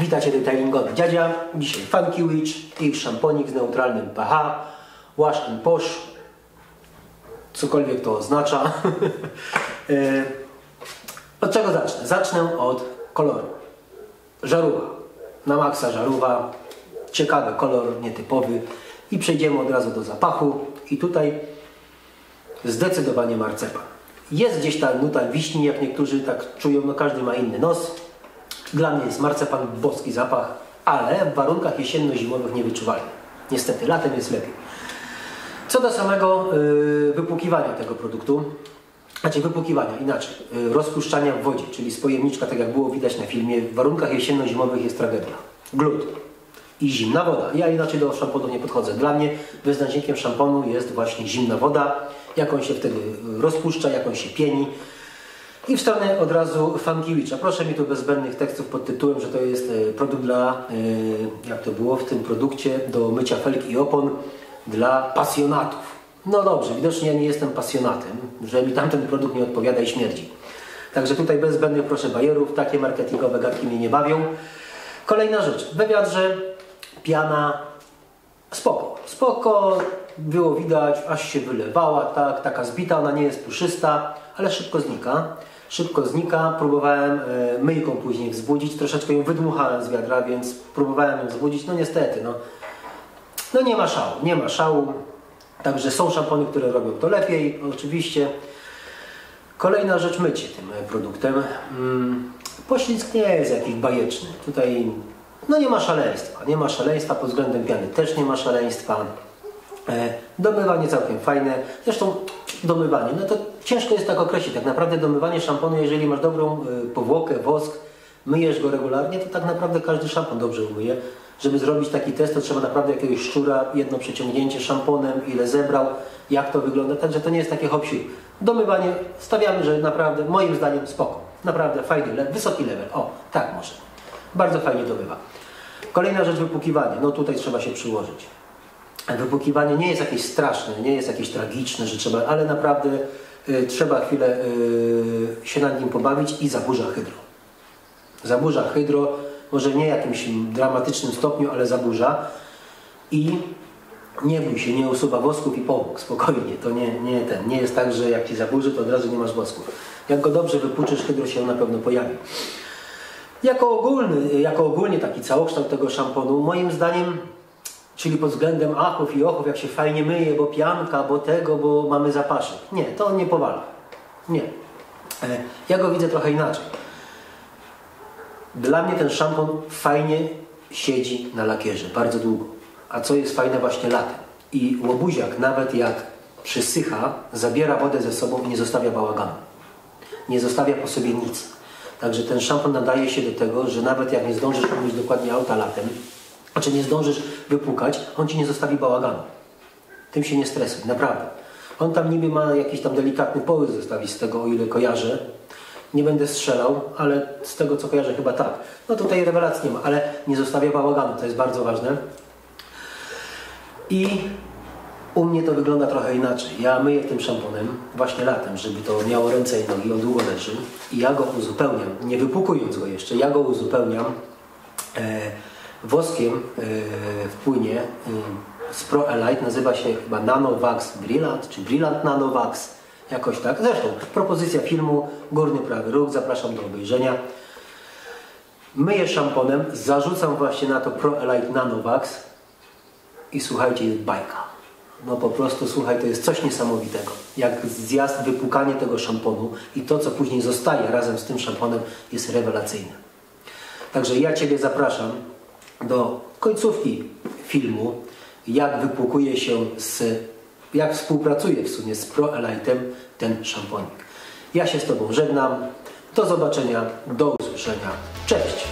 Witajcie detailingowy dziadzia. Dzisiaj Funky Witch i szamponik z neutralnym pH. Wash and Posh. Cokolwiek to oznacza. E, od czego zacznę? Zacznę od koloru. Żarówa. Na maksa żarówa. Ciekawy kolor, nietypowy. I przejdziemy od razu do zapachu. I tutaj zdecydowanie marcepan. Jest gdzieś ta nuta wiśni, jak niektórzy tak czują, no każdy ma inny nos. Dla mnie jest marcepan boski zapach, ale w warunkach jesienno-zimowych niewyczuwalny. Niestety, latem jest lepiej. Co do samego yy, wypłukiwania tego produktu, znaczy wypłukiwania, inaczej, yy, rozpuszczania w wodzie, czyli z pojemniczka, tak jak było widać na filmie, w warunkach jesienno-zimowych jest tragedia. Glut i zimna woda. Ja inaczej do szamponu nie podchodzę. Dla mnie wyznacznikiem szamponu jest właśnie zimna woda, jak on się wtedy rozpuszcza, jak on się pieni. I w stronę od razu Funkiewicza. Proszę mi tu bez zbędnych tekstów pod tytułem, że to jest e, produkt dla, e, jak to było w tym produkcie, do mycia felg i opon dla pasjonatów. No dobrze, widocznie ja nie jestem pasjonatem, że mi tamten produkt nie odpowiada i śmierdzi. Także tutaj bez zbędnych proszę bajerów, takie marketingowe gadki mnie nie bawią. Kolejna rzecz, wywiadrze piana spoko, spoko, było widać, aż się wylewała, tak, taka zbita, ona nie jest puszysta, ale szybko znika. Szybko znika, próbowałem e, myjką później wzbudzić, troszeczkę ją wydmuchałem z wiadra, więc próbowałem ją wzbudzić, no niestety, no, no nie ma szału, nie ma szału, także są szampony, które robią to lepiej, oczywiście. Kolejna rzecz, mycie tym e, produktem. Mm, poślizg nie jest jakiś bajeczny, tutaj no nie ma szaleństwa, nie ma szaleństwa pod względem piany, też nie ma szaleństwa. E, domywanie całkiem fajne. Zresztą domywanie, no to ciężko jest tak określić. Tak naprawdę domywanie szamponu, jeżeli masz dobrą e, powłokę, wosk, myjesz go regularnie, to tak naprawdę każdy szampon dobrze umyje. Żeby zrobić taki test, to trzeba naprawdę jakiegoś szczura, jedno przeciągnięcie szamponem, ile zebrał, jak to wygląda. Także to nie jest takie hop Domywanie stawiamy, że naprawdę, moim zdaniem, spoko. Naprawdę fajny, wysoki level. O, tak może. Bardzo fajnie domywa. Kolejna rzecz, wypłukiwanie. No tutaj trzeba się przyłożyć wypłukiwanie nie jest jakieś straszne, nie jest jakieś tragiczne, że trzeba, ale naprawdę y, trzeba chwilę y, się nad nim pobawić i zaburza hydro. Zaburza hydro, może nie jakimś dramatycznym stopniu, ale zaburza i nie bój się, nie usuwa wosków i powłok, spokojnie, to nie, nie ten, nie jest tak, że jak ci zaburzy, to od razu nie masz wosków. Jak go dobrze wypłuczysz, hydro się na pewno pojawi. Jako ogólny, jako ogólnie taki całokształt tego szamponu, moim zdaniem Czyli pod względem achów i ochów, jak się fajnie myje, bo pianka, bo tego, bo mamy zapaszek. Nie, to on nie powala. Nie. E, ja go widzę trochę inaczej. Dla mnie ten szampon fajnie siedzi na lakierze, bardzo długo. A co jest fajne właśnie latem. I łobuziak nawet jak przysycha, zabiera wodę ze sobą i nie zostawia bałaganu. Nie zostawia po sobie nic. Także ten szampon nadaje się do tego, że nawet jak nie zdążysz umyć dokładnie auta latem, znaczy nie zdążysz wypukać, on ci nie zostawi bałaganu. Tym się nie stresuj, naprawdę. On tam niby ma jakiś tam delikatny połysk zostawić z tego, o ile kojarzę. Nie będę strzelał, ale z tego co kojarzę chyba tak. No tutaj rewelacji nie ma, ale nie zostawia bałaganu, to jest bardzo ważne. I u mnie to wygląda trochę inaczej. Ja myję tym szamponem właśnie latem, żeby to miało ręce i nogi, on długo leży. I ja go uzupełniam, nie wypukując go jeszcze, ja go uzupełniam e, woskiem e, w płynie e, z Pro Elite, nazywa się chyba Nanovax Brillant, czy Brillant Nanovax, jakoś tak. Zresztą propozycja filmu, górny prawy róg, zapraszam do obejrzenia. Myję szamponem, zarzucam właśnie na to Pro Elite Nanovax i słuchajcie, jest bajka. No po prostu, słuchaj, to jest coś niesamowitego. Jak zjazd, wypukanie tego szamponu i to, co później zostaje razem z tym szamponem jest rewelacyjne. Także ja Ciebie zapraszam do końcówki filmu, jak wypłukuje się z, jak współpracuje w sumie z ProElite'em ten szamponik. Ja się z Tobą żegnam. Do zobaczenia, do usłyszenia. Cześć!